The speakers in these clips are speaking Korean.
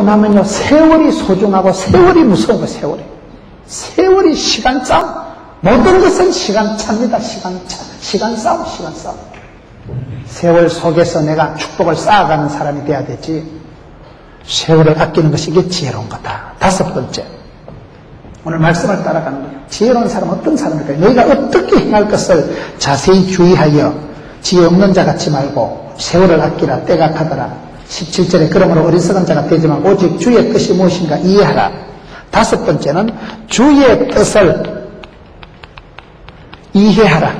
하고 나면요, 세월이 소중하고 세월이 무서운 거 세월이. 세월이 시간 싸움. 모든 것은 시간 차입니다. 시간 차. 시간 싸움, 시간 싸움. 세월 속에서 내가 축복을 쌓아가는 사람이 돼야 되지. 세월을 아끼는 것이 이게 지혜로운 거다. 다섯 번째. 오늘 말씀을 따라가는 거예요. 지혜로운 사람은 어떤 사람일까요? 너희가 어떻게 행할 것을 자세히 주의하여 지혜 없는 자 같지 말고 세월을 아끼라 때가 가더라. 17절에 그러므로 어리석은 자가 되지만 오직 주의 뜻이 무엇인가 이해하라. 다섯 번째는 주의 뜻을 이해하라.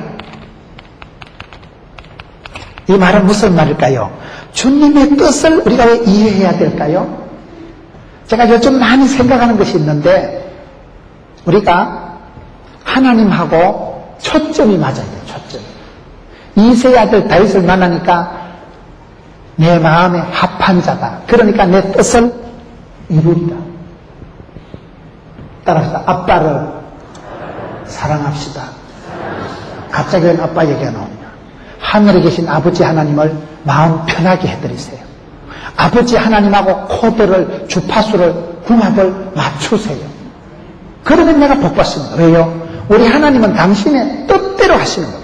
이 말은 무슨 말일까요? 주님의 뜻을 우리가 왜 이해해야 될까요? 제가 요즘 많이 생각하는 것이 있는데 우리가 하나님하고 초점이 맞아야 돼요. 초점. 이세 아들 다윗을 만나니까 내 마음에 합한 자다. 그러니까 내 뜻을 이루리라. 따라서 아빠를 사랑합시다. 갑자기 웬 아빠 얘기가 나오냐. 하늘에 계신 아버지 하나님을 마음 편하게 해드리세요. 아버지 하나님하고 코드를, 주파수를, 궁합을 맞추세요. 그러면 내가 복 받습니다. 왜요? 우리 하나님은 당신의 뜻대로 하시는 거예요.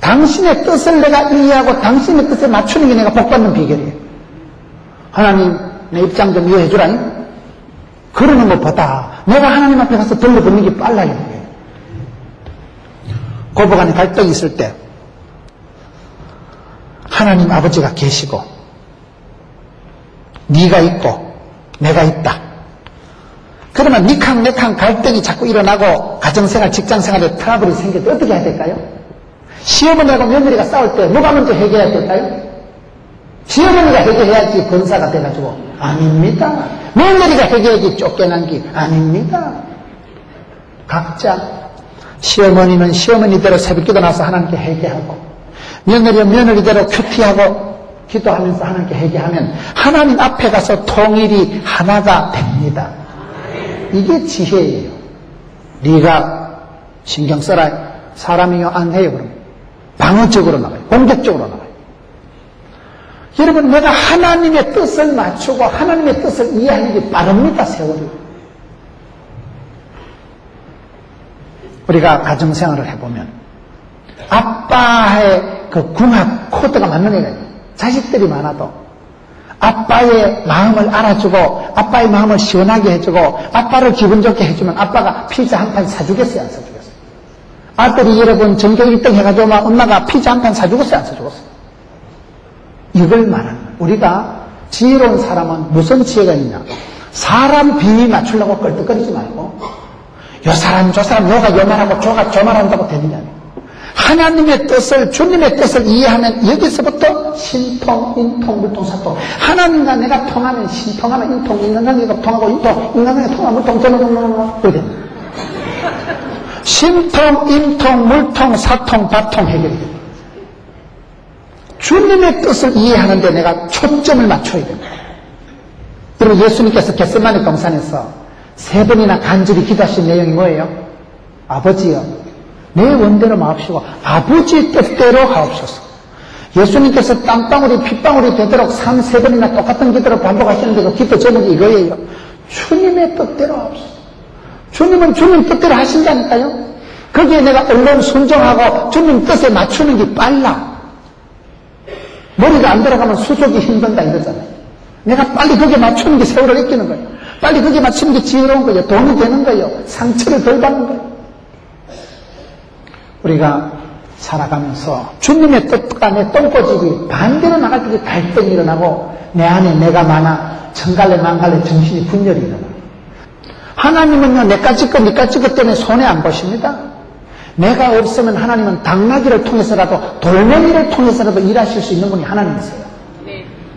당신의 뜻을 내가 이해하고 당신의 뜻에 맞추는 게 내가 복 받는 비결이에요. 하나님, 내 입장 좀 이해해 주라니? 그러는 것보다 내가 하나님 앞에 가서 들려붙는 게 빨라요. 고부 간에 갈등이 있을 때 하나님 아버지가 계시고 네가 있고 내가 있다. 그러면 니캉내캉 갈등이 자꾸 일어나고 가정생활, 직장생활에 트러블이 때 어떻게 해야 될까요? 시어머니하고 며느리가 싸울 때 누가 먼저 해결해야 될까요? 시어머니가 해결해야지 권사가 돼가지고 아닙니다. 며느리가 해결해야지 쫓겨난 게 아닙니다. 각자 시어머니는 시어머니대로 새벽기도 나서 하나님께 회개하고 며느리는 며느리대로 큐티하고 기도하면서 하나님께 회개하면 하나님 앞에 가서 통일이 하나가 됩니다. 이게 지혜예요. 네가 신경 써라. 사람이요 안 해요 그럼 방어적으로 나가요. 공격적으로 나가요. 여러분 내가 하나님의 뜻을 맞추고 하나님의 뜻을 이해하는 게 빠릅니다 세월이. 우리가 가정생활을 해보면 아빠의 그 궁합 코드가 맞는 애가 있어요. 자식들이 많아도 아빠의 마음을 알아주고 아빠의 마음을 시원하게 해주고 아빠를 기분 좋게 해주면 아빠가 피자 한 판 사주겠어요 안 사주겠어요? 아들이 여러분 전교 1등 해가지고 막 엄마가 피자 한 판 사주겠어요? 안 사주겠어요? 이걸 말하는 우리가 지혜로운 사람은 무슨 지혜가 있냐? 사람 비위 맞추려고 껄떡거리지 말고 요 사람 저 사람 요가 요 말하고 저가 저 말한다고 되느냐? 하나님의 뜻을 주님의 뜻을 이해하면 여기서부터 신통, 인통, 물통, 사통. 하나님과 내가 통하면 신통하면 인통, 인간관계가 통하고 인통, 인간관계가 통하면 물통, 저는 그렇게 신통, 인통, 물통, 사통, 바통 해결이. 주님의 뜻을 이해하는데 내가 초점을 맞춰야 됩니다. 그리고 예수님께서 겟세마네 동산에서 세 번이나 간절히 기도하신 내용이 뭐예요? 아버지요. 내 원대로 마옵시고 아버지 뜻대로 하옵소서. 예수님께서 땀방울이 핏방울이 되도록 3, 세 번이나 똑같은 기도를 반복하시는데 그 기도 제목이 이거예요. 주님의 뜻대로 하옵소서. 주님은 주님 뜻대로 하신다니까요. 거기에 내가 얼른 순종하고 주님 뜻에 맞추는 게 빨라. 머리가 안 들어가면 수속이 힘든다 이러잖아요. 내가 빨리 거기에 맞추는 게 세월을 느끼는 거예요. 빨리 거기에 맞추는 게 지혜로운 거예요. 돈이 되는 거예요. 상처를 덜 받는 거예요. 우리가 살아가면서 주님의 뜻과 내 똥꼬집이 반대로 나갈 때 갈등이 일어나고 내 안에 내가 많아 정갈래 망갈래 정신이 분열이 일어나. 하나님은요 내가 찍고 니가 찍고 때문에 손해 안 보십니다. 내가 없으면 하나님은 당나귀를 통해서라도 돌멩이를 통해서라도 일하실 수 있는 분이 하나님이세요.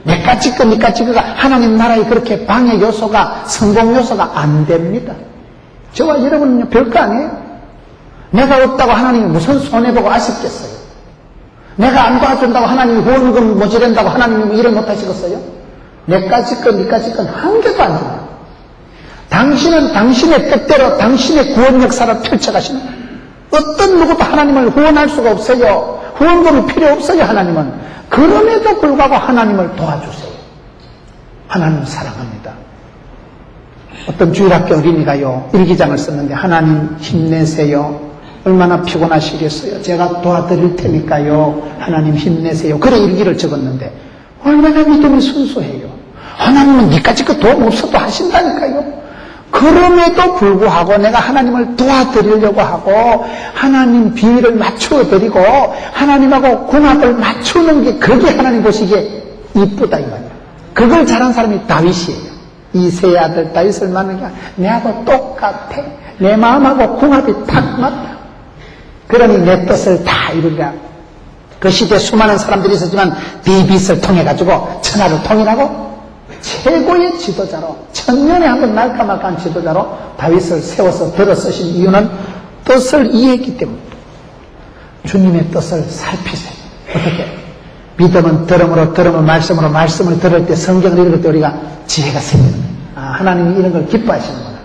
내가 찍고 니가 찍고가 하나님 나라에 그렇게 방해 요소가 성공 요소가 안 됩니다. 저와 여러분은요 별거 아니에요. 내가 없다고 하나님이 무슨 손해보고 아쉽겠어요? 내가 안 도와준다고 하나님이 후원금 모자란다고 하나님이 일을 못하시겠어요? 내까지 건, 니까지 건한 개도 안 줘요. 당신은 당신의 뜻대로 당신의 구원 역사를 펼쳐가시는. 어떤 누구도 하나님을 후원할 수가 없어요. 후원금이 필요 없어요, 하나님은. 그럼에도 불구하고 하나님을 도와주세요. 하나님 사랑합니다. 어떤 주일학교 어린이가요, 일기장을 썼는데, 하나님 힘내세요. 얼마나 피곤하시겠어요. 제가 도와드릴 테니까요. 하나님 힘내세요. 그래 일기를 적었는데, 얼마나 믿음이 순수해요. 하나님은 니까지 그 도움 없어도 하신다니까요. 그럼에도 불구하고 내가 하나님을 도와드리려고 하고 하나님 비위를 맞추어드리고 하나님하고 궁합을 맞추는 게 그게 하나님 보시기에 이쁘다 이 말이야. 그걸 잘한 사람이 다윗이에요. 이세 아들 다윗을 만난 게 내하고 똑같아. 내 마음하고 궁합이 탁 맞다. 그러니 내 뜻을 다 이루리라. 그 시대에 수많은 사람들이 있었지만 디빗을 통해 가지고 천하를 통일하고 최고의 지도자로 천년에 한 번 날까 말까 한 지도자로 다윗을 세워서 들어 쓰신 이유는 뜻을 이해했기 때문입니다. 주님의 뜻을 살피세요. 어떻게? 믿음은 들음으로 들음은 말씀으로 말씀을 들을 때 성경을 읽을 때 우리가 지혜가 생기는 거예요. 아, 하나님이 이런 걸 기뻐하시는구나.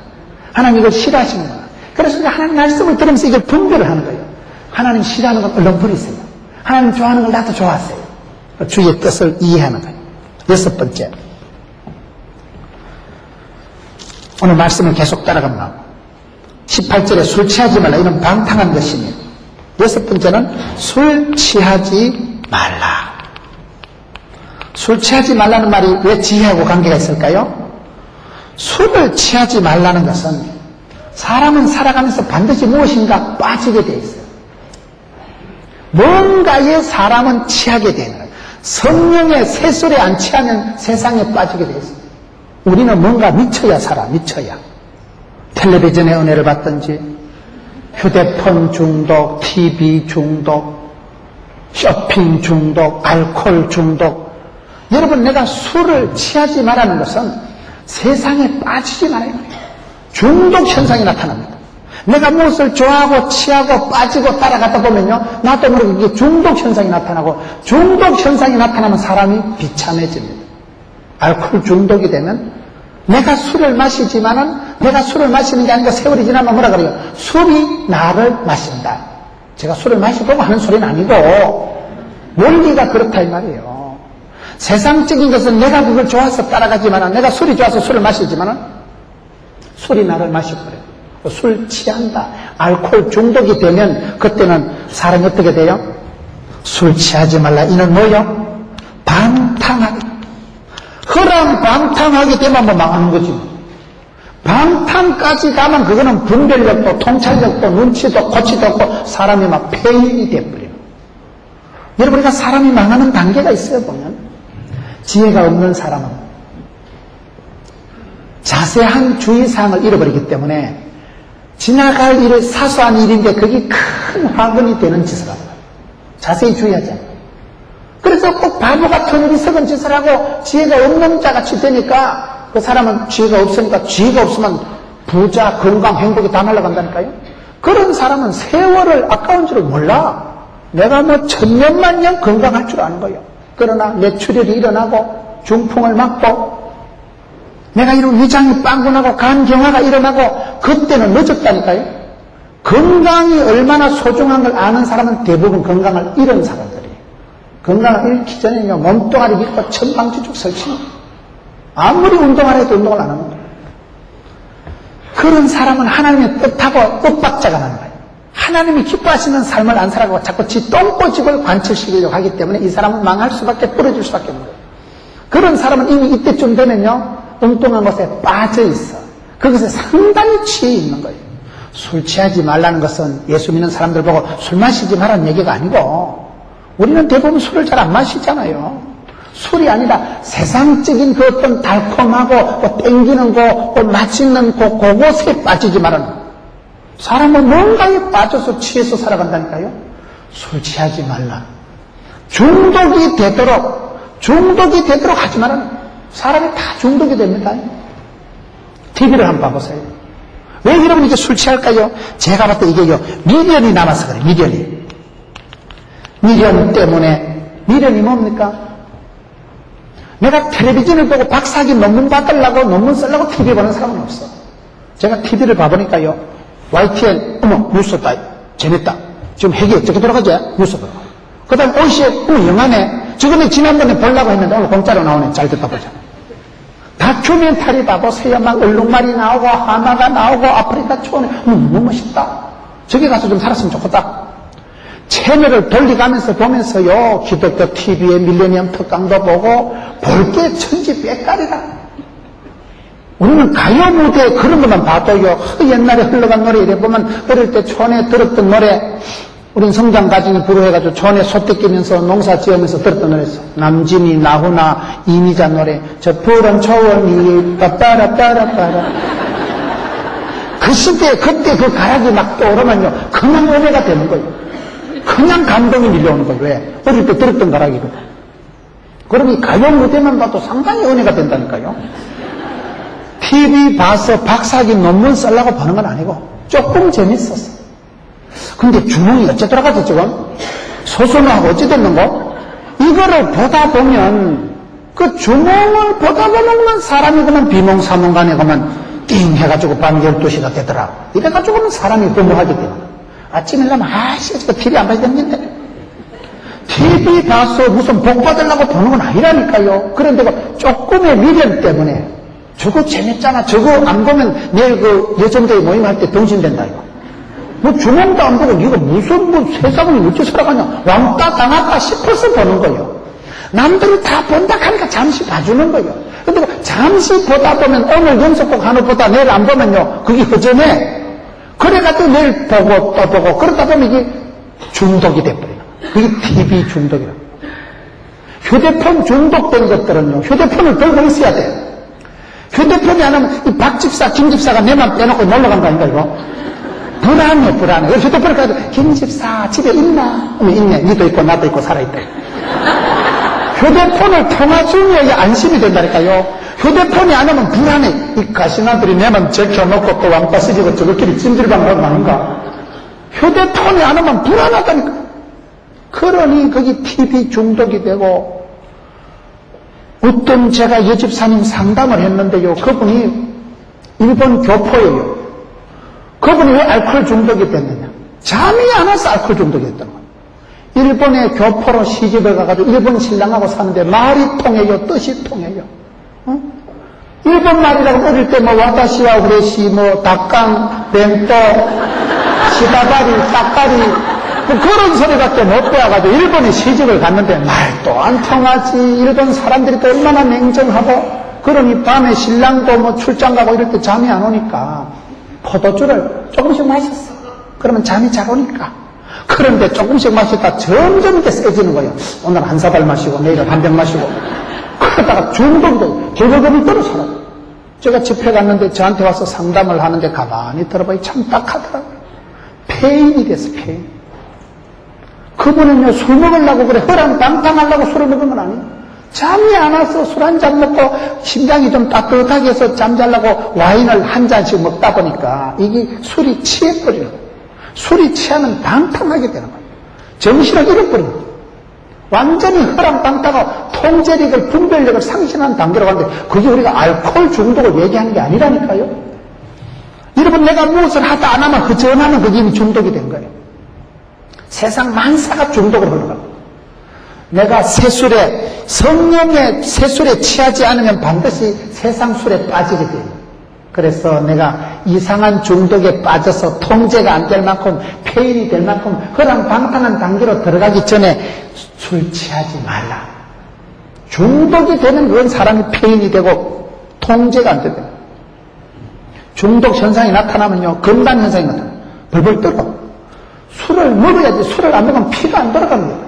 하나님 이걸 싫어하시는구나. 그래서 이제 하나님 말씀을 들으면서 이걸 분별을 하는 거예요. 하나님 싫어하는 건 얼른 버리세요. 하나님 좋아하는 걸 나도 좋아하세요. 주의 뜻을 이해하는 거예요. 여섯 번째. 오늘 말씀을 계속 따라갑니다. 18절에 술 취하지 말라. 이런 방탕한 것이니. 여섯 번째는 술 취하지 말라. 술 취하지 말라는 말이 왜 지혜하고 관계가 있을까요? 술을 취하지 말라는 것은 사람은 살아가면서 반드시 무엇인가 빠지게 돼 있어요. 뭔가에 사람은 취하게 되는 거예요. 성령의 새술에 안 취하면 세상에 빠지게 돼 있어요. 우리는 뭔가 미쳐야 살아, 미쳐야. 텔레비전의 은혜를 받든지, 휴대폰 중독, TV 중독, 쇼핑 중독, 알코올 중독. 여러분, 내가 술을 취하지 말라는 것은 세상에 빠지지 말아야 해요. 중독 현상이 나타납니다. 내가 무엇을 좋아하고 취하고 빠지고 따라가다 보면요, 나도 모르게 중독 현상이 나타나고, 중독 현상이 나타나면 사람이 비참해집니다. 알코올 중독이 되면 내가 술을 마시지만은 내가 술을 마시는 게 아니고 세월이 지나면 뭐라 그래요? 술이 나를 마신다. 제가 술을 마시고 하는 소리는 아니고 원리가 그렇다 이 말이에요. 세상적인 것은 내가 그걸 좋아서 따라가지만은 내가 술이 좋아서 술을 마시지만은 술이 나를 마셔버려요. 술 취한다. 알코올 중독이 되면 그때는 사람이 어떻게 돼요? 술 취하지 말라. 이는 뭐요? 그럼 방탕하게 되면 뭐 망하는 거지. 방탕까지 가면 그거는 분별력도 통찰력도 눈치도 고치도 없고 사람이 막 폐인이 돼버려요. 여러분 우리가 사람이 망하는 단계가 있어요 보면 지혜가 없는 사람은 자세한 주의사항을 잃어버리기 때문에 지나갈 일을 사소한 일인데 그게 큰 화근이 되는 짓을 합니다. 자세히 주의하지 않아요. 그래서 꼭 바보 같은 어리석은 짓을 하고 지혜가 없는 자같이 되니까 그 사람은 지혜가 없으니까 지혜가 없으면 부자, 건강, 행복이 다 날아간다니까요. 그런 사람은 세월을 아까운 줄을 몰라. 내가 뭐 천년만 년 건강할 줄 아는 거예요. 그러나 뇌출혈이 일어나고 중풍을 맞고 내가 이런 위장이 빵꾸나고 간경화가 일어나고 그때는 늦었다니까요. 건강이 얼마나 소중한 걸 아는 사람은 대부분 건강을 잃은 사람들이에요. 건강을 잃기 전에는요, 몸뚱아리 믿고 천방지축 설치. 아무리 운동을 해도 운동을 안 하는 거예요. 그런 사람은 하나님의 뜻하고 뜻박자가 나는 거예요. 하나님이 기뻐하시는 삶을 안 살아가고 자꾸 지 똥꼬집을 관철시키려고 하기 때문에 이 사람은 망할 수밖에 부러질 수밖에 없는 거예요. 그런 사람은 이미 이때쯤 되면요, 엉뚱한 것에 빠져 있어. 그것에 상당히 취해 있는 거예요. 술 취하지 말라는 것은 예수 믿는 사람들 보고 술 마시지 말라는 얘기가 아니고 우리는 대부분 술을 잘 안 마시잖아요. 술이 아니라 세상적인 그 어떤 달콤하고 뭐 땡기는 거, 뭐 맛있는 거, 그것에 빠지지 말라는 거예요. 사람은 뭔가에 빠져서 취해서 살아간다니까요. 술 취하지 말라. 중독이 되도록, 중독이 되도록 하지 말라는 거예요. 사람이 다 중독이 됩니다. TV를 한번 봐보세요. 왜 여러분 이게 술 취할까요? 제가 봤을 때 이게요, 미련이 남아서 그래, 미련이. 미련 때문에, 미련이 뭡니까? 내가 텔레비전을 보고 박사학위 논문 받으려고 논문 쓰려고 TV 보는 사람은 없어. 제가 TV를 봐보니까요, YTN, 어머, 뉴스 다. 재밌다. 지금 핵이 어떻게 돌아가지? 뉴스 보고. 그 다음 OCN, 어머, 영화네. 저번에 지난번에 보려고 했는데 오늘 공짜로 나오네. 잘 듣다 보자. 다큐멘터리 봐보세요. 막 얼룩말이 나오고 하마가 나오고 아프리카 초원에 음, 너무 멋있다. 저기 가서 좀 살았으면 좋겠다. 채널을 돌리가면서 보면서요. 기독교 TV에 밀레니엄 특강도 보고 볼 게 천지 빽깔이다. 우리는 가요 무대 그런 것만 봐도요. 그 옛날에 흘러간 노래 이래 보면 어릴 때 촌에 들었던 노래 우린 성장 가정이 불우해가지고 촌에 소떼 끼면서 농사 지으면서 들었던 노래였어. 남진이, 나훈아, 이미자 노래. 저 푸른 초원이 빠빠라빠라빠라. 그 시대에 그때 그 가락이 막 떠오르면요. 그냥 은혜가 되는 거예요. 그냥 감동이 밀려오는 거예요. 왜? 어릴 때 들었던 가락이거든. 그럼 이 가요 무대만 봐도 상당히 은혜가 된다니까요. TV 봐서 박사학위 논문 쓰려고 보는 건 아니고 조금 재밌었어. 근데 주몽이 어째 돌아가지 지금? 소설하고 어찌 됐는고? 이거를 보다 보면 그 주몽을 보다 보면 사람이 그만 비몽사몽간에 그만 띵 해가지고 밤 12시가 되더라. 이래가지고는 사람이 부모하게 되는 일어나면 아씨 저 TV 안 봐야 되는데 TV 봐서 무슨 복 받으려고 보는 건 아니라니까요. 그런데 그 조금의 미련 때문에 저거 재밌잖아. 저거 안 보면 내일 그 여정도에 모임할 때 정신된다 이거. 뭐 주몽도 안 보고 네가 무슨 뭐 세상을 어찌 살아가냐 왕따 당할까 싶어서 보는 거예요. 남들이 다 본다 하니까 잠시 봐주는 거예요. 근데 그 잠시 보다 보면 오늘 연속곡 하나 보다 내일 안 보면요 그게 허전해. 그래가지고 내일 보고 또 보고 그러다 보면 이게 중독이 돼버려요. 그게 TV 중독이라. 휴대폰 중독된 것들은요 휴대폰을 들고 있어야 돼요. 휴대폰이 안 하면 이 박집사, 김집사가 내만 빼놓고 놀러 간 거 아닌가 이거? 불안해, 불안해. 휴대폰을 가지고, 김집사, 집에 있나? 있네. 니도 있고, 나도 있고, 살아있대. 휴대폰을 통화 중이어야 안심이 된다니까요. 휴대폰이 안 하면 불안해. 이 가시나들이 내만 제껴놓고 또 왕따 쓰지고 저것끼리 찜질방 가는 거 아닌가? 휴대폰이 안 하면 불안하다니까. 그러니 거기 TV 중독이 되고, 어떤 제가 여집사님 상담을 했는데요. 그분이 일본 교포예요. 그분이 왜 알코올 중독이 됐느냐? 잠이 안 와서 알코올 중독이 됐던 거예요. 일본의 교포로 시집을 가가지고 일본 신랑하고 사는데 말이 통해요, 뜻이 통해요. 어? 일본 말이라고 어릴 때 뭐 와다시와 우레시, 뭐 닭강, 벤또, 시다다리, 싹다리 뭐 그런 소리밖에 못 배워가지고 일본에 시집을 갔는데 말도 안 통하지. 일본 사람들이 또 얼마나 냉정하고 그러니 밤에 신랑도 뭐 출장 가고 이럴 때 잠이 안 오니까 포도주를 조금씩 마셨어. 그러면 잠이 잘 오니까. 그런데 조금씩 마셨다 점점 이렇게 세지는 거예요. 오늘 한 사발 마시고 내일은 한 병 마시고. 그러다가 돼. 결국은 떨어져요. 제가 집회 갔는데 저한테 와서 상담을 하는데 가만히 들어보니 참 딱하더라고요. 폐인이 됐어, 폐인. 그분은요, 술 먹으려고 그래. 허랑방탕하려고 술을 먹은 건 아니에요. 잠이 안 와서 술 한 잔 먹고 심장이 좀 따뜻하게 해서 잠자려고 와인을 한 잔씩 먹다 보니까 이게 술이 취해버리는 거예요. 술이 취하면 방탕하게 되는 거예요. 정신을 잃어버리는 거예요. 완전히 허랑방탕하고 통제력을, 분별력을 상실한 단계로 가는데 그게 우리가 알코올 중독을 얘기하는 게 아니라니까요. 여러분 내가 무엇을 하다 안 하면 허전하면 그게 이미 중독이 된 거예요. 세상 만사가 중독을 흘러갑니다. 내가 새술에 성령의 새술에 취하지 않으면 반드시 세상 술에 빠지게 돼요. 그래서 내가 이상한 중독에 빠져서 통제가 안 될 만큼 폐인이 될 만큼 허랑방탕한 단계로 들어가기 전에 술 취하지 말라. 중독이 되는 그건 사람이 폐인이 되고 통제가 안 되다. 중독 현상이 나타나면요 금단 현상이 나타나. 벌벌 떨어. 술을 먹어야지 술을 안 먹으면 피가 안 돌아갑니다.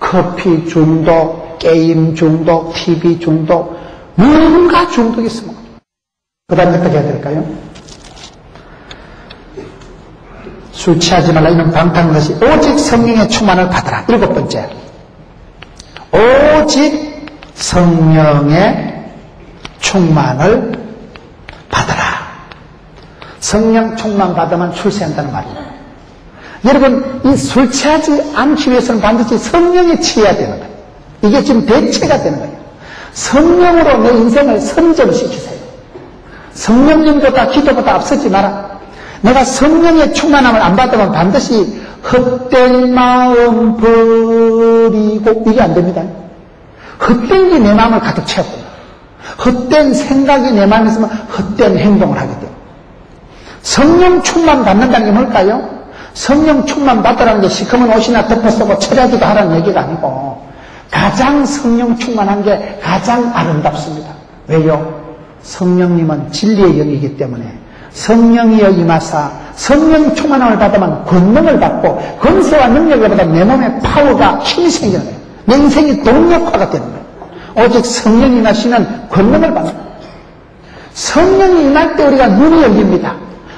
커피 중독, 게임 중독, TV 중독, 뭔가 중독이 있습니다. 그 다음 어떻게 해야 될까요? 술 취하지 말라 이는 방탕한 것이 오직 성령의 충만을 받아라. 일곱 번째. 오직 성령의 충만을 받아라. 성령 충만 받으면 출세한다는 말이에요. 여러분, 이 술 취하지 않기 위해서는 반드시 성령에 취해야 되는 거예요. 이게 지금 대체가 되는 거예요. 성령으로 내 인생을 선점시키세요. 성령님보다 기도보다 앞서지 마라. 내가 성령의 충만함을 안 받으면 반드시 헛된 마음 버리고 이게 안 됩니다. 헛된 게 내 마음을 가득 채웠고 헛된 생각이 내 마음에 있으면 헛된 행동을 하게 돼요. 성령 충만 받는다는 게 뭘까요? 성령 충만 받으라는 게 시커먼 옷이나 덮어 쓰고 철야기도 하라는 얘기가 아니고 가장 성령 충만한 게 가장 아름답습니다. 왜요? 성령님은 진리의 영이기 때문에 성령이여 임하사 성령 충만함을 받으면 권능을 받고 권세와 능력을 받아 내 몸에 파워가 힘이 거예요. 내 인생이 동력화가 되는 거예요. 오직 성령이 임하시는 권능을 받는 거예요. 성령이 임할 때 우리가 눈이 열립니다.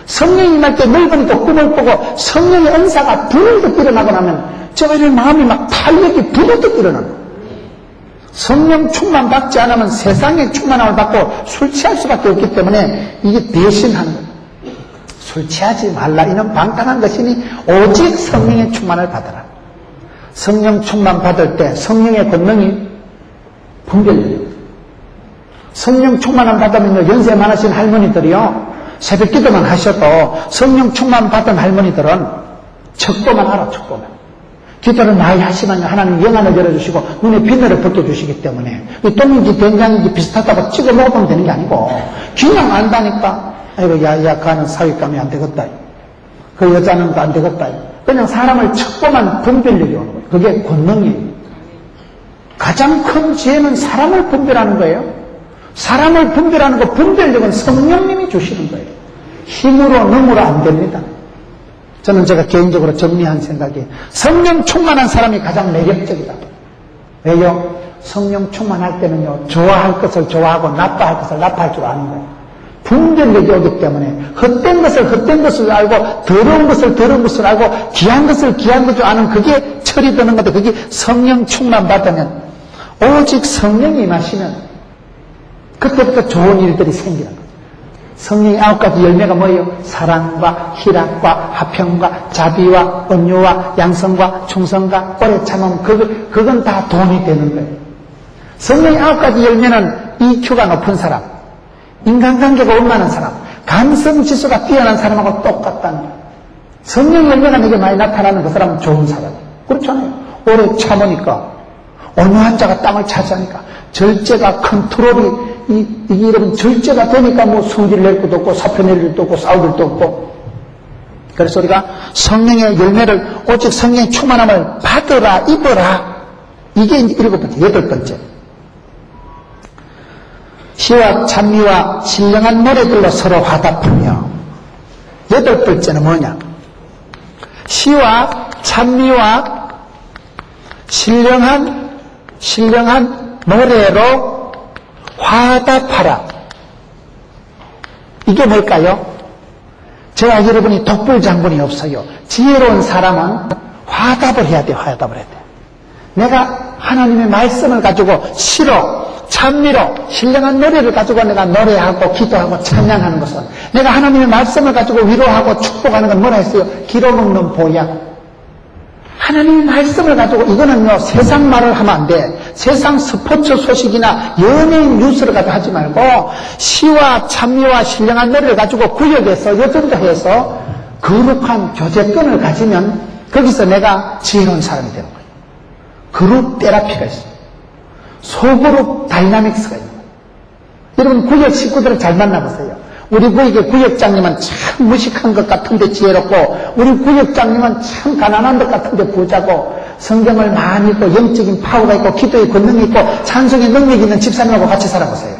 성령이 임할 때 넓으니까 꿈을 보고 성령의 은사가 부르듯 일어나고 나면 저희의 마음이 막 탄력이 부르듯 일어나는 거예요. 성령 충만 받지 않으면 세상의 충만함을 받고 술 취할 수밖에 없기 때문에 이게 대신하는 거예요. 술 취하지 말라 이는 방탕한 것이니 오직 성령의 충만을 받아라. 성령 충만 받을 때 성령의 권능이 분별돼요. 성령 충만함 받으면요 연세 많으신 할머니들이요 새벽 기도만 하셔도 성령 충만 받은 할머니들은 척도만 알아 척도만 기도를 많이 하시면 하나님 영안을 열어주시고 눈에 비늘을 벗겨주시기 때문에 똥인지 된장인지 비슷하다고 찍어 먹으면 되는 게 아니고 그냥 안다니까. 아이고 야야 가는 사윗감이 안 되겠다. 그 여자는 안 되겠다. 그냥 사람을 척도만 분별력이 오는 거예요. 그게 권능이에요. 가장 큰 지혜는 사람을 분별하는 거예요. 사람을 분별하는 거 분별력은 성령님이 주시는 거예요. 힘으로 능으로 안 됩니다 저는 제가 개인적으로 정리한 생각이 성령 충만한 사람이 가장 매력적이다. 왜요? 성령 충만할 때는요, 좋아할 것을 좋아하고 나빠할 것을 나빠할 줄 아는 거예요. 분별력이 오기 때문에 헛된 것을 헛된 것을 알고 더러운 것을 더러운 것을 알고 귀한 것을 귀한 것을 아는 그게 철이 드는 건데 그게 성령 충만 받으면 오직 성령이 임하시면 그때부터 좋은 일들이 생기는 거예요. 성령의 아홉 가지 열매가 뭐예요? 사랑과 희락과 화평과 자비와 온유와 양성과 충성과 오래 참음 그, 그건 다 돈이 되는 거예요. 성령의 아홉 가지 열매는 EQ가 높은 사람, 인간관계가 원만한 사람, 감성 지수가 뛰어난 사람하고 똑같다는 거예요. 성령 열매가 내게 많이 나타나는 그 사람은 좋은 사람이에요. 그렇잖아요. 오래 참으니까 온유한 자가 땅을 차지하니까 절제가 컨트롤이 이, 이게 여러분 절제가 되니까 뭐 성질 낼 것도 없고 사표 낼 일도 없고 싸울 일도 없고. 그래서 우리가 성령의 열매를 오직 성령의 충만함을 받으라 입어라. 이게 일곱 번째 여덟 번째. 시와 찬미와 신령한 노래들로 서로 화답하며. 여덟 번째는 뭐냐? 시와 찬미와 신령한 신령한 노래로 화답하라. 이게 뭘까요? 저와 여러분이 독불 장군이 없어요. 지혜로운 사람은 화답을 해야 돼, 화답을 해야 돼. 내가 하나님의 말씀을 가지고 시로, 찬미로, 신령한 노래를 가지고 내가 노래하고 기도하고 찬양하는 것은 내가 하나님의 말씀을 가지고 위로하고 축복하는 건 뭐라 했어요? 귀로 먹는 보약. 하나님의 말씀을 가지고 이거는요 세상 말을 하면 안 돼. 세상 스포츠 소식이나 연예인 뉴스를 가지고 하지 말고 시와 찬미와 신령한 노래를 가지고 구역에서 여전도회에서 거룩한 교제권을 가지면 거기서 내가 지혜로운 사람이 되는 거예요. group therapy가 있어요. 소그룹 dynamics가 있는 거예요. 여러분 구역 식구들을 잘 만나보세요. 우리 구역의 구역장님은 참 무식한 것 같은데 지혜롭고 우리 구역장님은 참 가난한 것 같은데 부자고 성경을 많이 읽고 영적인 파워가 있고 기도의 권능이 있고 찬송의 능력이 있는 집사님하고 같이 살아보세요.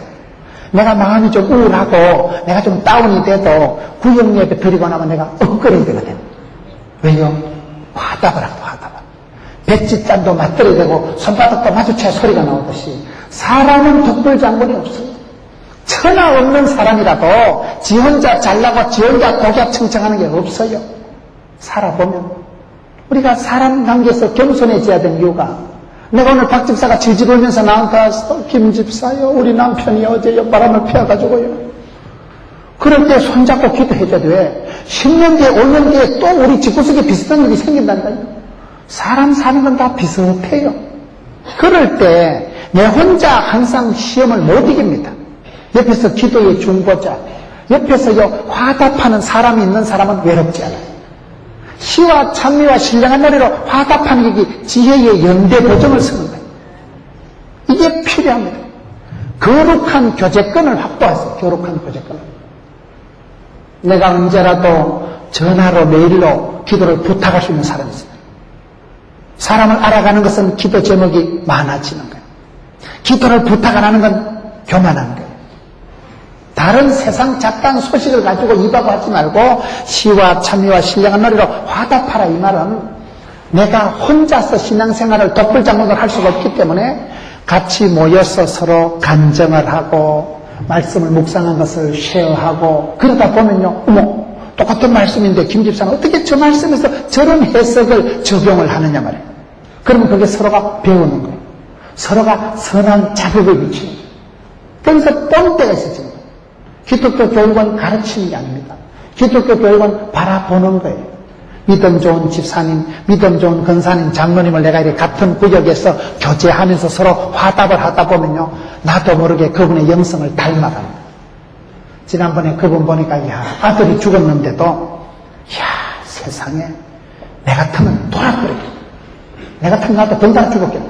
내가 마음이 좀 우울하고 내가 좀 다운이 돼도 구역 예배 드리고 나면 내가 엇거려야 되거든. 왜요? 화답을 하고 화답을. 배지짠도 맞들어야 되고 손바닥도 마주쳐야 소리가 나오듯이 사람은 독불 장군이 없어요. 천하 없는 사람이라도 지 혼자 잘나고 지 혼자 독약 청청하는 게 없어요. 살아보면. 우리가 사람 관계에서 겸손해져야 되는 이유가 내가 오늘 박 집사가 질질 울면서 나한테 왔어. 김 집사요. 우리 남편이 어제 옆바람을 피워가지고요. 그럴 때 손잡고 기도해줘야 돼. 10년 뒤에, 5년 뒤에 또 우리 집구석에 비슷한 일이 생긴다니까요. 사람 사는 건 다 비슷해요. 그럴 때 내 혼자 항상 시험을 못 이깁니다. 옆에서 기도의 중보자, 옆에서 요 화답하는 사람이 있는 사람은 외롭지 않아요. 시와 찬미와 신령한 노래로 화답하는 게 지혜의 연대 보정을 쓰는 거예요. 이게 필요합니다. 거룩한 교제권을 확보했어요. 거룩한 교제권을. 내가 언제라도 전화로 메일로 기도를 부탁할 수 있는 사람이 있어요. 사람을 알아가는 것은 기도 제목이 많아지는 거예요. 기도를 부탁 안 하는 건 교만한 거예요. 다른 세상 잡다한 소식을 가지고 입하고 하지 말고 시와 참미와 신령한 노래로 화답하라 이 말은. 내가 혼자서 신앙생활을 독불장군을 할 수가 없기 때문에 같이 모여서 서로 간정을 하고 말씀을 묵상한 것을 쉐어하고 그러다 보면요 어머 똑같은 말씀인데 김 집사는 어떻게 저 말씀에서 저런 해석을 적용을 하느냐 말이에요. 그러면 그게 서로가 배우는 거예요. 서로가 선한 자극을 미치는 거예요. 그래서 뻔때가 있어요 기독교 교육은 가르치는 게 아닙니다 기독교 교육은 바라보는 거예요 믿음 좋은 집사님, 믿음 좋은 권사님, 장로님을 내가 이렇게 같은 구역에서 교제하면서 서로 화답을 하다 보면요. 나도 모르게 그분의 영성을 닮아갑니다. 지난번에 그분 보니까, 야, 아들이 죽었는데도, 야, 세상에, 내 같으면 돌아버리겠다. 내 같으면 나도 덩달아 죽었겠다.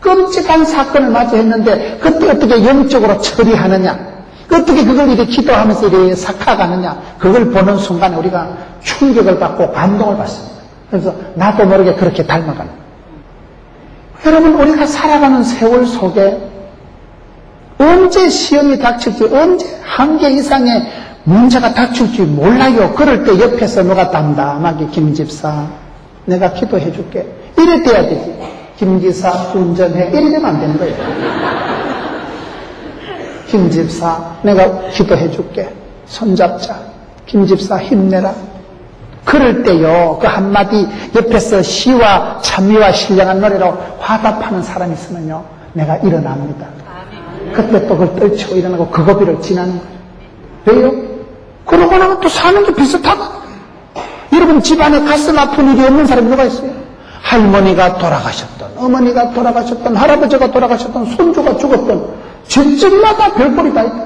끔찍한 사건을 맞이했는데, 그때 어떻게 영적으로 처리하느냐. 어떻게 그걸 이렇게 기도하면서 이렇게 삭화가느냐. 그걸 보는 순간에 우리가 충격을 받고 감동을 받습니다. 그래서 나도 모르게 그렇게 닮아가는 거예요. 여러분, 우리가 살아가는 세월 속에 언제 시험이 닥칠지, 언제 한계 이상의 문제가 닥칠지 몰라요. 그럴 때 옆에서 누가 담담하게 김집사, 내가 기도해 줄게. 이럴 때야 되지. 김지사 운전해. 이래 되면 안 되는 거예요. 김 집사, 내가 기도해 줄게. 손잡자. 김 집사 힘내라. 그럴 때요, 그 한마디 옆에서 시와 찬미와 신령한 노래로 화답하는 사람이 있으면요, 내가 일어납니다. 그때 또 그걸 떨치고 일어나고 그 고비를 지나는 거예요. 왜요? 그러고 나면 또 사는 게 비슷하다. 여러분 집안에 가슴 아픈 일이 없는 사람이 누가 있어요? 할머니가 돌아가셨던, 어머니가 돌아가셨던, 할아버지가 돌아가셨던, 손주가 죽었던, 집집마다 별꼴이 다 있다.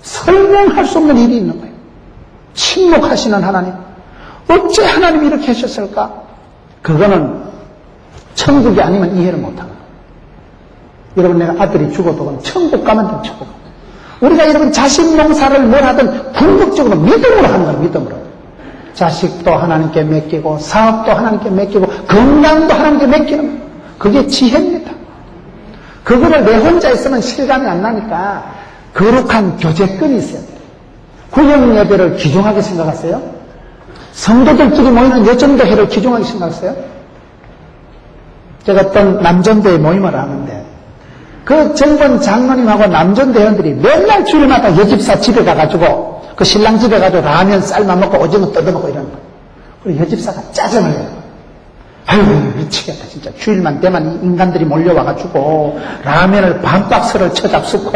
설명할 수 없는 일이 있는 거예요. 침묵하시는 하나님. 어째 하나님이 이렇게 하셨을까? 그거는 천국이 아니면 이해를 못하는 거예요. 여러분 내가 아들이 죽어도 천국 가면 돼 천국. 우리가 여러분 자식 농사를 뭘 하든 궁극적으로 믿음으로 하는 거예요. 믿음으로. 자식도 하나님께 맡기고 사업도 하나님께 맡기고 건강도 하나님께 맡기는. 그게 지혜입니다. 그거를 내 혼자 있으면 실감이 안 나니까 거룩한 교제권이 있어야 돼요. 구역 예배를 귀중하게 생각하세요? 성도들끼리 모이는 여정도회를 귀중하게 생각하세요? 제가 어떤 남전도에 모임을 하는데 그 정번 장로님하고 남전도 회원들이 맨날 주일마다 여집사 집에 가가지고 그 신랑 집에 가서 라면 삶아 먹고 오징어 뜯어 먹고 이러는 거예요. 그리고 여집사가 짜증을 내요. 아유 미치겠다 진짜 주일만 되면 인간들이 몰려와가지고 라면을 반 박스를 쳐잡수고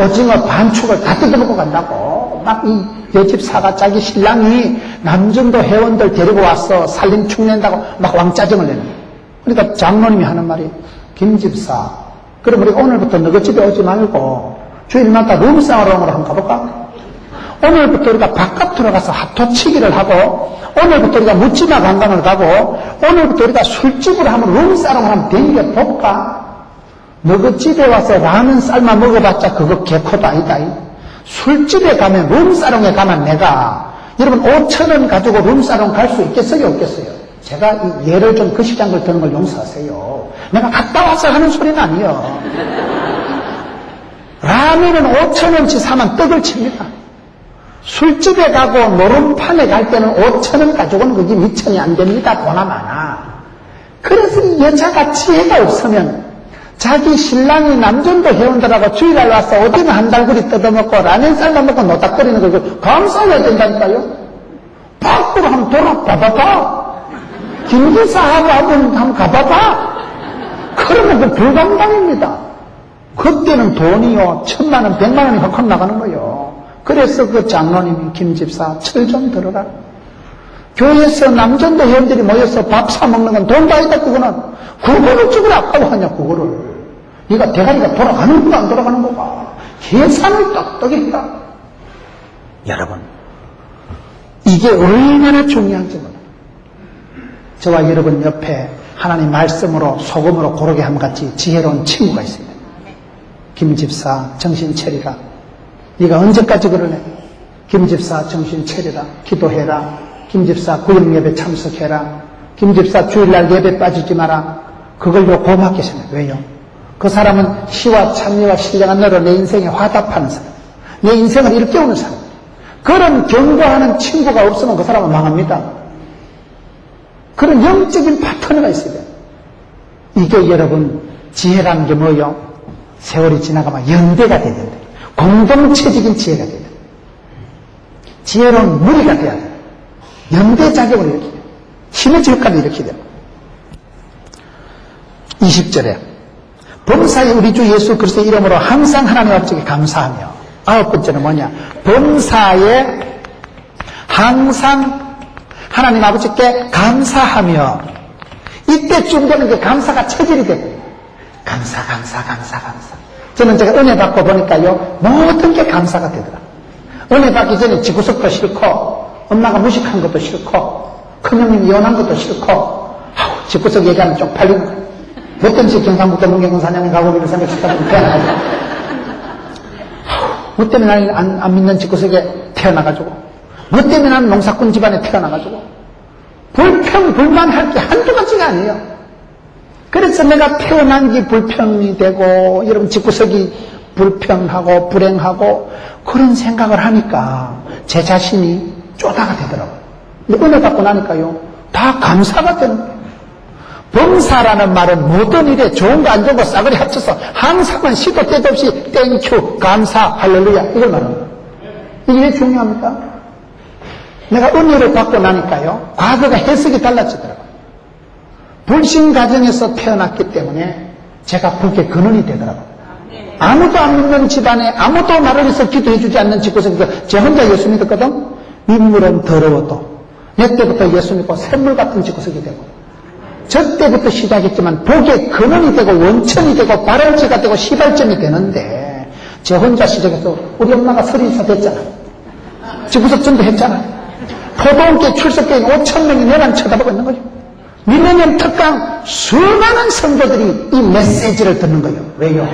오징어 반축을 다 뜯어먹고 간다고 막 이 여집사가 자기 신랑이 남전도 회원들 데리고 와서 살림 축낸다고 막 왕짜증을 내는 거예요. 그러니까 장로님이 하는 말이 김집사 그럼 우리 오늘부터 너희 집에 오지 말고 주일마다 룸사롱으로 한번 가볼까? 오늘부터 우리가 바깥으로 가서 핫토치기를 하고 오늘부터 우리가 묻지마 관광을 가고 오늘부터 우리가 술집으로 한번 룸사롱을 한번 댕겨볼까? 너그 집에 와서 라면 삶아 먹어봤자 그거 개코도 아니다. 술집에 가면 룸사롱에 가면 내가 여러분 5천 원 가지고 룸사롱 갈 수 있겠어요 없겠어요? 제가 예를 좀 그 시장 걸 드는 걸 용서하세요. 내가 갔다 와서 하는 소리는 아니에요. 라면은 5천 원치 사면 떡을 칩니다. 술집에 가고 노름판에 갈 때는 5천 원 가지고는 그게 미천이 안 됩니다. 보나 마나. 그래서 이 여자가 지혜가 없으면 자기 신랑이 남전도 회원들하고 주일날 와서 어디는 한 달구리 뜯어먹고 라면 삶아먹고 노닥거리는 걸 감사해야 된다니까요. 밖으로 한번 돌아 봐봐봐. 김기사하고 한번, 한번 가봐봐. 그러면 그 불감당입니다. 그때는 돈이요, 천만 원, 백만 원이 헉헉 나가는 거예요. 그래서 그 장로님이 김집사 철 좀 들어라. 교회에서 남전도 회원들이 모여서 밥 사 먹는 건 돈도 아니다 그거는 그거를 죽을 아까워하냐 그거를 네가 대가리가 돌아가는 거가 안 돌아가는 거가 계산을 똑똑했다 여러분 이게 얼마나 중요한지 몰라요 저와 여러분 옆에 하나님 말씀으로 소금으로 고르게 함 같이 지혜로운 친구가 있습니다 김 집사 정신 차리라. 네가 언제까지 그러네? 김 집사 정신 차리라. 기도해라. 김 집사 구역 예배 참석해라. 김 집사 주일날 예배 빠지지 마라. 그걸로 고맙게 생각해. 왜요? 그 사람은 시와 찬미와 신령한 너로 내 인생에 화답하는 사람. 내 인생을 일깨우는 사람. 그런 경고하는 친구가 없으면 그 사람은 망합니다. 그런 영적인 파트너가 있어야 돼요. 이게 여러분 지혜라는 게 뭐요? 세월이 지나가면 연대가 돼야 된다. 공동체적인 지혜가 돼야 된다. 지혜로운 무리가 돼야 돼요. 연대 작용을 일으키게 돼요. 힘의 역할을 일으키게 돼요. 20절에 범사에 우리 주 예수 그리스도의 이름으로 항상 하나님 아버지께 감사하며 아홉 번째는 뭐냐? 범사에 항상 하나님 아버지께 감사하며 이때쯤 되는 게 감사가 체질이 돼요. 감사, 감사, 감사, 감사. 저는 제가 은혜 받고 보니까요, 모든 게 감사가 되더라. 은혜 받기 전에 지구석도 싫고, 엄마가 무식한 것도 싫고, 큰형님 이혼한 것도 싫고, 아우, 집구석 얘기하면 좀 거예요. 몇 번씩 경상북도 문경군 사냥에 가고 있는 생각 싶다면 태어나가지고. 뭐 때문에 안, 안 믿는 집구석에 태어나가지고. 뭐 때문에 나는 농사꾼 집안에 태어나가지고. 불평, 불만할 게 한두 가지가 아니에요. 그래서 내가 태어난 게 불평이 되고, 여러분 집구석이 불평하고, 불행하고, 그런 생각을 하니까 제 자신이 쪼다가 되더라고요. 은혜 받고 나니까요, 다 감사가 되는 거예요. 범사라는 말은 모든 일에 좋은 거 안 좋은 거 싸그리 합쳐서 항상은 시도 때도 없이 thank you, 감사, 할렐루야 이걸 말하는 거예요. 이게 왜 중요합니까? 내가 은혜를 받고 나니까요. 과거가 해석이 달라지더라고요. 불신 가정에서 태어났기 때문에 제가 복의 근원이 되더라고요. 아무도 안 믿는 집안에 아무도 나를 위해서 기도해 주지 않는 집구석에서 제 혼자 예수 믿었거든? 민물은 더러워도 내 때부터 예수 믿고 샘물 같은 집구석이 되고 저 때부터 시작했지만 복의 근원이 되고 원천이 되고 발원지가 되고 시발점이 되는데 제 혼자 시작해서 우리 엄마가 서른사 됐잖아. 집구석 전도 했잖아. 포도원께 출석교인 5천 명이 내만 쳐다보고 있는 거죠. 미래년 특강 수많은 성도들이 이 메시지를 듣는 거예요. 왜요?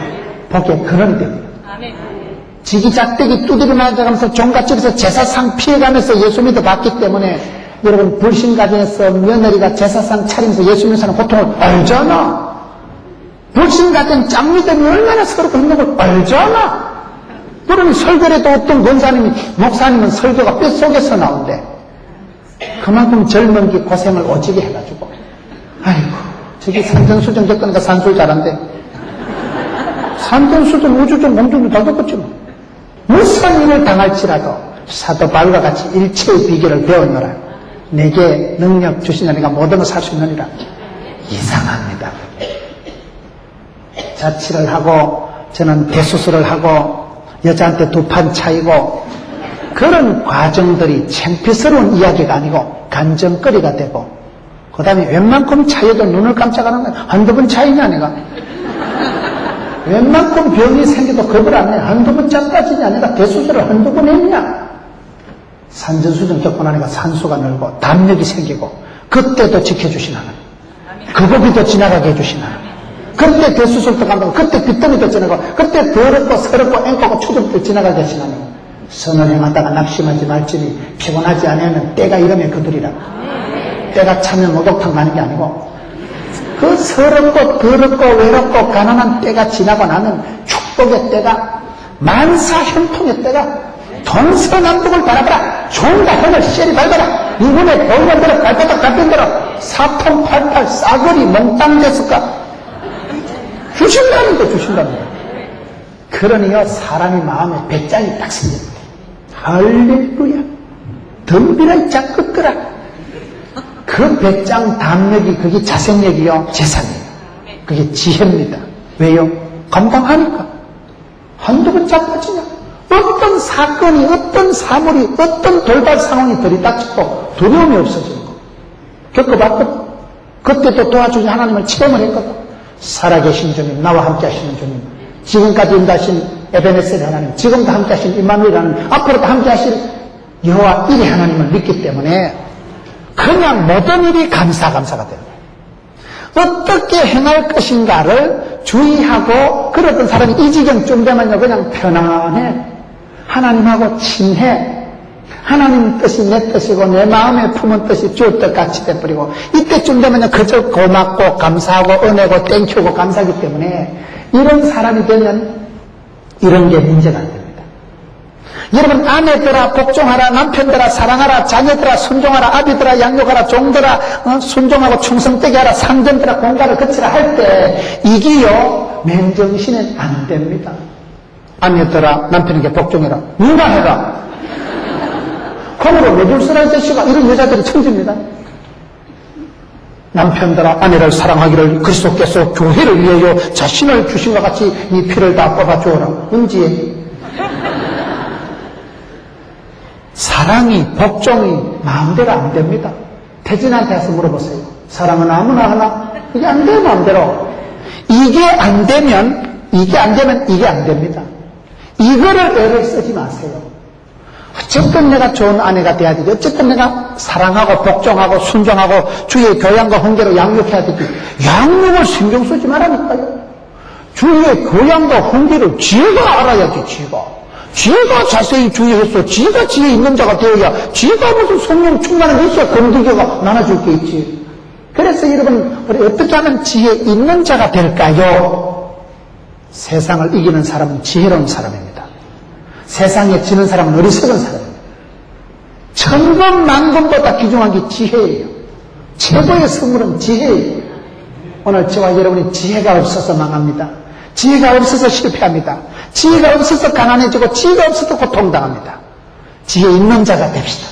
복의 근원이 됩니다. 지기작대기 두드려 맞아가면서 종갓집에서 제사상 피해가면서 예수 믿어 봤기 때문에 여러분 불신 가정에서 며느리가 제사상 차리면서 예수 믿는 사람 고통을 알잖아. 불신 가정 짱미들이 얼마나 서로 힘든 걸 알잖아. 그러니 설교를 해도 어떤 권사님이 목사님은 설교가 뼛속에서 나온대. 그만큼 젊은 기 고생을 오지게 해가지고 아이고 저기 산전수전 겪으니까 산술 잘한대. 산전수전 우주전 공중도 다 겪었지 뭐. 무슨 일을 당할지라도 사도 바울과 같이 일체의 비결을 배웠노라. 내게 능력 자니까 모든 걸 살 수 있느니라. 이상합니다. 자취를 하고 저는 대수술을 하고 여자한테 두 판 차이고 그런 과정들이 창피스러운 이야기가 아니고 간정거리가 되고 그 다음에 웬만큼 차여도 눈을 깜짝 안 하는 거야. 한두 번 차이냐 내가. 웬만큼 병이 생겨도 겁을 안 해. 한두 번 짝까지냐 내가 대수술을 한두 번 했냐. 산전수전 겪고 나니까 산소가 늘고 담력이 생기고 그때도 지켜주신 하나님. 그거비도 지나가게 해주신 하나님. 그때 대수술도 간다고 그때 빗덩이도 지나가고 그때 더럽고 서럽고 앵꼬고 추접도 지나가게 하신 하나님. 선을 행하다가 낙심하지 말지니 피곤하지 않으면 때가 이러면 그들이라. 때가 차면 목욕탕 가는 게 아니고 그 서럽고 더럽고 외롭고 가난한 때가 지나고 나면 축복의 때가 만사 형통의 때가 동서남북을 바라봐라. 종다 하늘 씨리 밟아라. 이분의 돌면 대로 발바닥 밟힌 대로 사통 팔팔 싸그리 몽땅 됐을까? 주신다는 거 주신다는 거. 그러니요 사람이 마음에 배짱이 딱 생깁니다. 할렐루야. 덤비라 짝 끄끄라. 그 배짱 담력이 그게 자생력이요 재산이에요. 그게 지혜입니다. 왜요? 감당하니까. 한두 번 자빠지냐? 어떤 사건이, 어떤 사물이, 어떤 돌발 상황이 들이닥치고 두려움이 없어지는 거. 겪어봤거든. 그때 또 도와주신 하나님을 체험을 했거든. 살아계신 주님, 나와 함께 하시는 주님, 지금까지 인도하신 에베네셀 하나님, 지금도 함께 하신 임마누엘 하나님, 앞으로도 함께 하실 여호와 일의 하나님을 믿기 때문에 그냥 모든 일이 감사 감사가 되는 거예요. 어떻게 행할 것인가를 주의하고 그랬던 사람이 이 지경쯤 되면요 그냥 편안해 하나님하고 친해 하나님 뜻이 내 뜻이고 내 마음에 품은 뜻이 주 뜻같이 돼버리고 이때쯤 되면 그저 고맙고 감사하고 은혜고 땡큐고 감사하기 때문에 이런 사람이 되면 이런 게 문제가 안 됩니다. 여러분 아내들아 복종하라 남편들아 사랑하라 자녀들아 순종하라 아비들아 양육하라 종들아 어? 순종하고 충성되게 하라 상전들아 공가를 거치라 할 때 이게요 맨정신은 안 됩니다. 아내들아 남편에게 복종해라 누가 해라 콩으로 메둘스라는 제시가 이런 여자들이 천지입니다. 남편들아 아내를 사랑하기를 그리스도께서 교회를 위하여 자신을 주신 것 같이 네 피를 다 뽑아 주어라. 은지에 사랑이 복종이 마음대로 안 됩니다. 태진한테 가서 물어보세요. 사랑은 아무나 하나? 이게 안 돼, 마음대로. 이게 안 되면, 이게 안 되면 이게 안 됩니다. 이거를 애를 쓰지 마세요. 어쨌든 내가 좋은 아내가 돼야 되지. 어쨌든 내가 사랑하고 복종하고 순종하고 주의 교양과 훈계로 양육해야 되지. 양육을 신경 쓰지 말라니까요. 주의 교양과 훈계를 지가 알아야지, 지가. 지가 자세히 주의해서 지가 지혜 있는 자가 되어야 지가 무슨 성령 충만을 있어야 건드겨가 나눠줄 게 있지. 그래서 여러분, 우리 어떻게 하면 지혜 있는 자가 될까요? 세상을 이기는 사람은 지혜로운 사람입니다. 세상에 지는 사람은 어리석은 사람입니다. 천번 만번보다 귀중한 게 지혜예요. 최고의 선물은 지혜예요. 오늘 저와 여러분이 지혜가 없어서 망합니다. 지혜가 없어서 실패합니다. 지혜가 없어서 가난해지고 지혜가 없어서 고통당합니다. 지혜 있는 자가 됩시다.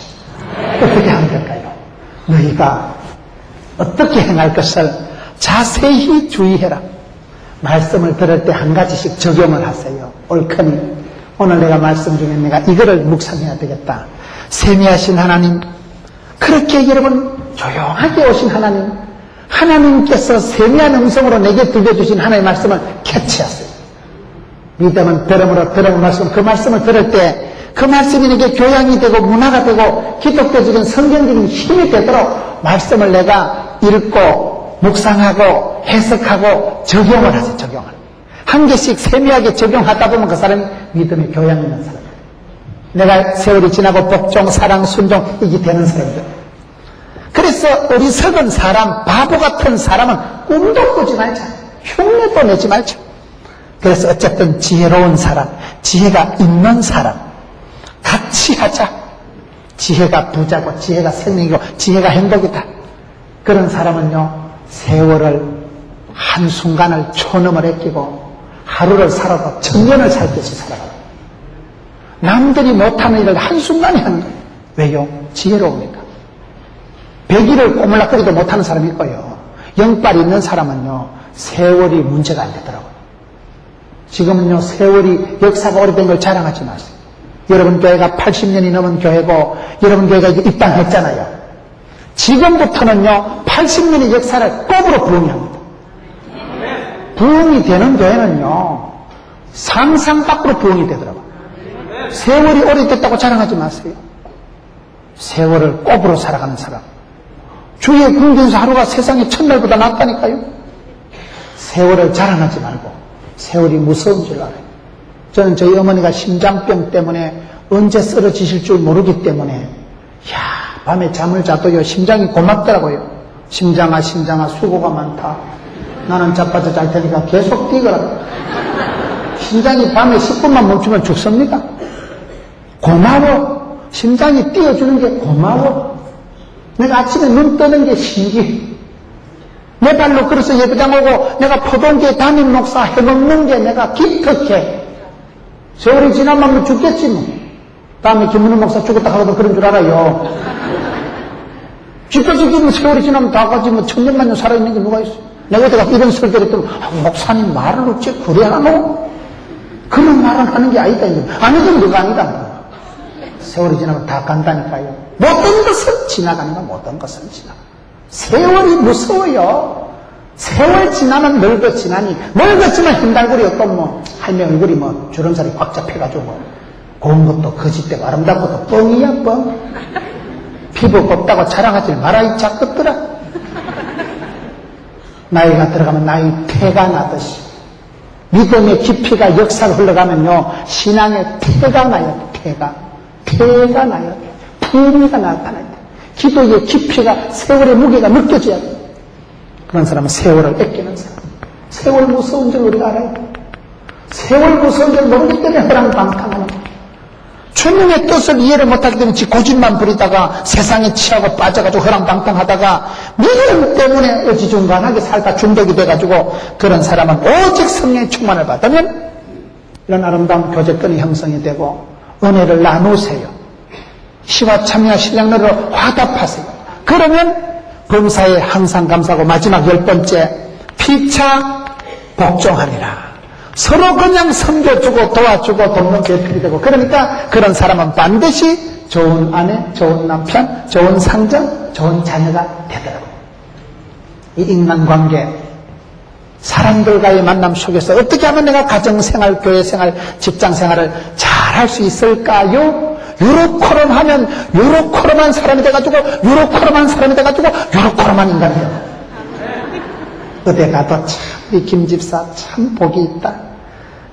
어떻게 하면 될까요? 너희가 어떻게 행할 것을 자세히 주의해라. 말씀을 들을 때 한 가지씩 적용을 하세요. 옳거니 오늘 내가 말씀 중에 내가 이거를 묵상해야 되겠다. 세미하신 하나님, 그렇게 여러분 조용하게 오신 하나님, 하나님께서 세미한 음성으로 내게 들려주신 하나님의 말씀을 캐치하세요. 믿음은 들음으로 들음을 말씀, 그 말씀을 들을 때 그 말씀이 내게 교양이 되고 문화가 되고 기독교적인 성경적인 힘이 되도록 말씀을 내가 읽고 묵상하고 해석하고 적용을 하세요, 적용을. 한 개씩 세미하게 적용하다 보면 그 사람이 믿음의 교양 있는 사람이에요. 내가 세월이 지나고 복종, 사랑, 순종 이게 되는 사람들. 그래서 어리석은 사람, 바보 같은 사람은 꿈도 꾸지 말자. 흉내도 내지 말자. 그래서 어쨌든 지혜로운 사람, 지혜가 있는 사람, 같이 하자. 지혜가 부자고, 지혜가 생명이고, 지혜가 행복이다. 그런 사람은요, 세월을 한순간을 초넘을 했끼고 하루를 살아도 천년을 살 듯이 살아가요. 남들이 못하는 일을 한순간에 하는 거예요. 왜요? 지혜로우니까. 백일을 꼬물락거리도 못하는 사람이 있고요. 영빨 있는 사람은요, 세월이 문제가 안 되더라고요. 지금은요, 세월이 역사가 오래된 걸 자랑하지 마세요. 여러분 교회가 80년이 넘은 교회고, 여러분 교회가 입당했잖아요. 지금부터는요, 80년의 역사를 꼽으로 부흥합니다. 부흥이 되는 교회는요, 상상 밖으로 부흥이 되더라고요. 세월이 오래됐다고 자랑하지 마세요. 세월을 꼽으로 살아가는 사람. 주의 궁전에서 하루가 세상에 첫날보다 낫다니까요. 세월을 자랑하지 말고 세월이 무서운 줄 알아요. 저는 저희 어머니가 심장병 때문에 언제 쓰러지실 줄 모르기 때문에 야 밤에 잠을 자도요 심장이 고맙더라고요. 심장아 심장아 수고가 많다. 나는 자빠져 잘 테니까 계속 뛰거라. 심장이 밤에 10분만 멈추면 죽습니다. 고마워. 심장이 뛰어주는 게 고마워. 내가 아침에 눈 뜨는 게 신기해. 내 발로 걸어서 예배당 오고 내가 포동계 담임 목사 해먹는 게 내가 기특해. 세월이 지나면 죽겠지 뭐. 다음에 김문우 목사 죽었다 하고도 그런 줄 알아요. 죽겠지 뭐 세월이 지나면 다 가지 뭐 천년만년 살아있는 게 누가 있어. 내가 어디가 이런 설교를 했더니 아, 목사님 말을 어째 그래 하노? 그런 말은 하는 게 아니다. 아니든 누가 아니다. 세월이 지나면 다 간다니까요. 모든 것은 지나가는 거 모든 것은 지나가. 세월이 무서워요. 세월 지나면 늙어 지나니 늙었지만 흰달굴이 어떤 뭐 할매 얼굴이 뭐 주름살이 꽉 잡혀가지고 뭐 고운 것도 거짓되고 아름다운 것도 뻥이야 뻥. 피부 곱다고 자랑하지 마라 이 작것들아. 나이가 들어가면 나이 태가 나듯이 믿음의 깊이가 역사가 흘러가면요, 신앙의 태가 나요, 태가. 태가 나요. 품위가 나타나요. 기도의 깊이가 세월의 무게가 느껴져야 돼요. 그런 사람은 세월을 뺏기는 사람. 세월 무서운 줄 우리가 알아야 돼요. 세월 무서운 줄 모르기 때문에 허랑 방탕하는 거예요. 주님의 뜻을 이해를 못하기 때문에 지 고집만 부리다가 세상에 취하고 빠져가지고 허랑방탕하다가 믿음 때문에 어지중간하게 살다 중독이 돼가지고 그런 사람은 오직 성령의 충만을 받으면 이런 아름다운 교제권이 형성이 되고 은혜를 나누세요. 시와 참여와 신령으로 화답하세요. 그러면 범사에 항상 감사하고 마지막 열 번째 피차 복종하리라. 서로 그냥 섬겨주고 도와주고 돕는 배필이 되고 그러니까 그런 사람은 반드시 좋은 아내, 좋은 남편, 좋은 상정, 좋은 자녀가 되더라고요. 이 인간관계 사람들과의 만남 속에서 어떻게 하면 내가 가정생활, 교회생활, 직장생활을 잘 할 수 있을까요? 요렇게럼 하면 요렇게로만 사람이 돼가지고 요렇게로만 사람이 돼가지고 요렇게로만 인간이 돼요. 어디 가도 참, 이 김집사 참 복이 있다.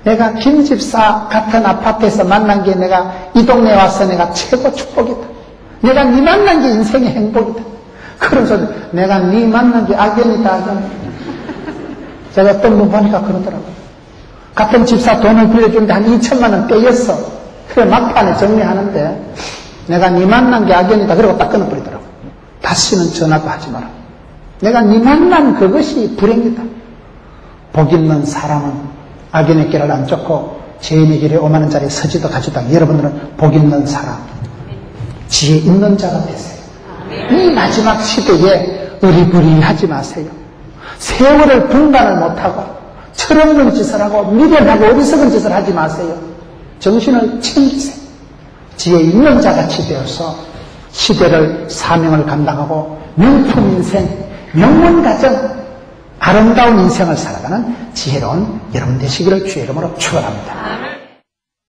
내가 김집사 같은 아파트에서 만난 게 내가 이 동네에 와서 내가 최고 축복이다. 내가 네 만난 게 인생의 행복이다. 그러면서 내가 네 만난 게 악연이다, 악연. 제가 어떤 분 보니까 그러더라고요. 같은 집사 돈을 빌려주는데 한 2천만 원 떼였어. 그래, 막판에 정리하는데 내가 네 만난 게 악연이다. 그러고 딱 끊어버리더라고요. 다시는 전화도 하지 마라. 내가 네 만난 그것이 불행이다. 복 있는 사람은 악인의 길을 안 쫓고 죄인의 길에 오만한 자리에 서지도 가지도 여러분들은 복 있는 사람, 지혜 있는 자가 되세요. 이 마지막 시대에 어리부리하지 마세요. 세월을 분간을 못하고 철없는 짓을 하고 미련하고 어리석은 짓을 하지 마세요. 정신을 챙기세요. 지혜 있는 자같이 되어서 시대를 사명을 감당하고 명품 인생, 명문 가정, 아름다운 인생을 살아가는 지혜로운 여러분 되시기를 주의 이름으로 축원합니다.